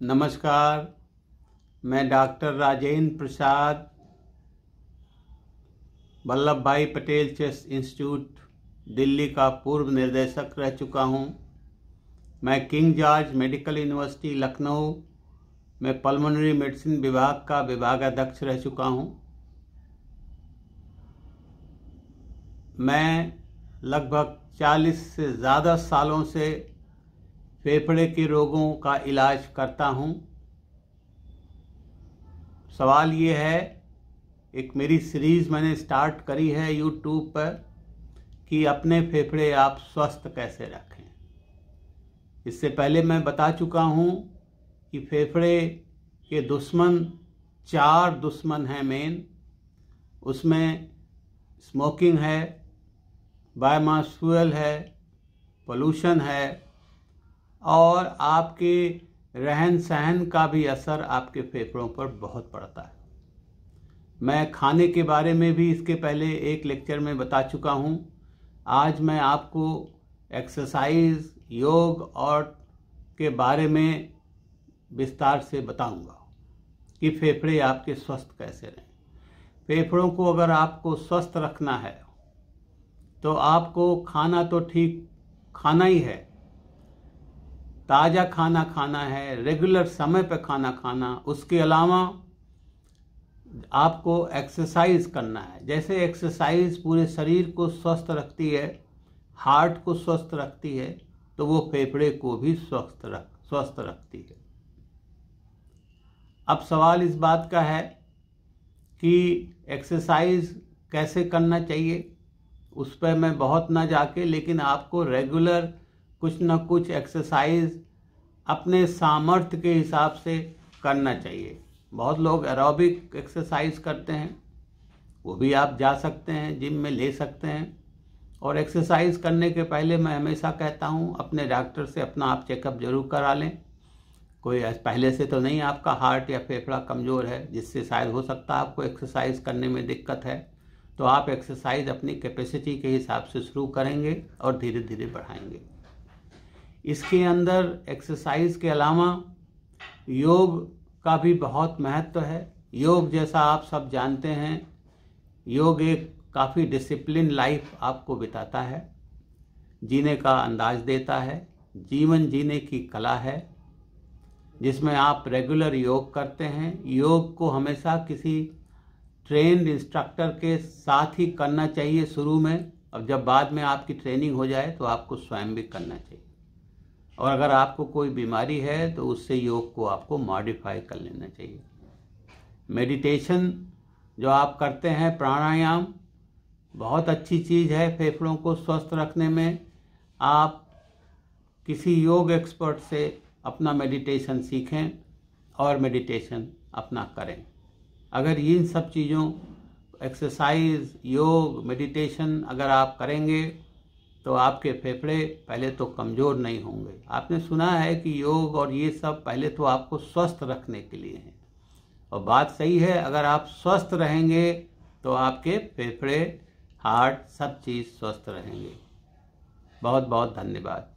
नमस्कार, मैं डॉक्टर राजेंद्र प्रसाद, वल्लभ भाई पटेल चेस इंस्टीट्यूट, दिल्ली का पूर्व निर्देशक रह चुका हूँ। मैं King George medical university, Lucknow, में पल्मोनरी मेडिसिन विभाग का विभागाध्यक्ष रह चुका हूँ। मैं लगभग 40 से ज़्यादा सालों से फेफड़े के रोगों का इलाज करता हूँ। सवाल ये है, एक मेरी सीरीज़ मैंने स्टार्ट करी है यूट्यूब पर कि अपने फेफड़े आप स्वस्थ कैसे रखें इससे पहले मैं बता चुका हूँ कि फेफड़े के दुश्मन चार दुश्मन हैं मेन उसमें स्मोकिंग है बायोमास फ्यूल है पोल्यूशन है और आपके रहन सहन का भी असर आपके फेफड़ों पर बहुत पड़ता है। मैं खाने के बारे में भी इसके पहले एक लेक्चर में बता चुका हूँ। आज मैं आपको एक्सरसाइज, योग और के बारे में विस्तार से बताऊँगा कि फेफड़े आपके स्वस्थ कैसे रहें। फेफड़ों को अगर आपको स्वस्थ रखना है तो आपको खाना तो ठीक खाना ही है ताज़ा खाना खाना है रेगुलर समय पर खाना खाना, उसके अलावा आपको एक्सरसाइज करना है। जैसे एक्सरसाइज पूरे शरीर को स्वस्थ रखती है हार्ट को स्वस्थ रखती है तो वो फेफड़े को भी स्वस्थ रख, स्वस्थ रखती है। अब सवाल इस बात का है कि एक्सरसाइज कैसे करना चाहिए? उस पर मैं बहुत ना जाके, लेकिन आपको रेगुलर कुछ ना कुछ एक्सरसाइज अपने सामर्थ्य के हिसाब से करना चाहिए। बहुत लोग एरोबिक एक्सरसाइज करते हैं, वो भी आप जा सकते हैं जिम में ले सकते हैं। और एक्सरसाइज करने के पहले मैं हमेशा कहता हूँ, अपने डॉक्टर से अपना आप चेकअप ज़रूर करा लें। कोई पहले से तो नहीं आपका हार्ट या फेफड़ा कमज़ोर है, जिससे शायद हो सकता है आपको एक्सरसाइज करने में दिक्कत है। तो आप एक्सरसाइज अपनी कैपेसिटी के हिसाब से शुरू करेंगे और धीरे धीरे बढ़ाएँगे। इसके अंदर एक्सरसाइज के अलावा योग का भी बहुत महत्व है। योग जैसा आप सब जानते हैं, योग एक काफ़ी डिसिप्लिन लाइफ आपको बिताता है, जीने का अंदाज देता है, जीवन जीने की कला है, जिसमें आप रेगुलर योग करते हैं। योग को हमेशा किसी ट्रेंड इंस्ट्रक्टर के साथ ही करना चाहिए शुरू में, और जब बाद में आपकी ट्रेनिंग हो जाए तो आपको स्वयं भी करना चाहिए। और अगर आपको कोई बीमारी है तो उससे योग को आपको मॉडिफाई कर लेना चाहिए। मेडिटेशन जो आप करते हैं, प्राणायाम, बहुत अच्छी चीज़ है फेफड़ों को स्वस्थ रखने में। आप किसी योग एक्सपर्ट से अपना मेडिटेशन सीखें और मेडिटेशन अपना करें। अगर इन सब चीज़ों एक्सरसाइज योग मेडिटेशन अगर आप करेंगे तो आपके फेफड़े पहले तो कमज़ोर नहीं होंगे। आपने सुना है कि योग और ये सब पहले तो आपको स्वस्थ रखने के लिए हैं। और बात सही है, अगर आप स्वस्थ रहेंगे तो आपके फेफड़े, हार्ट सब चीज़ स्वस्थ रहेंगे। बहुत बहुत धन्यवाद।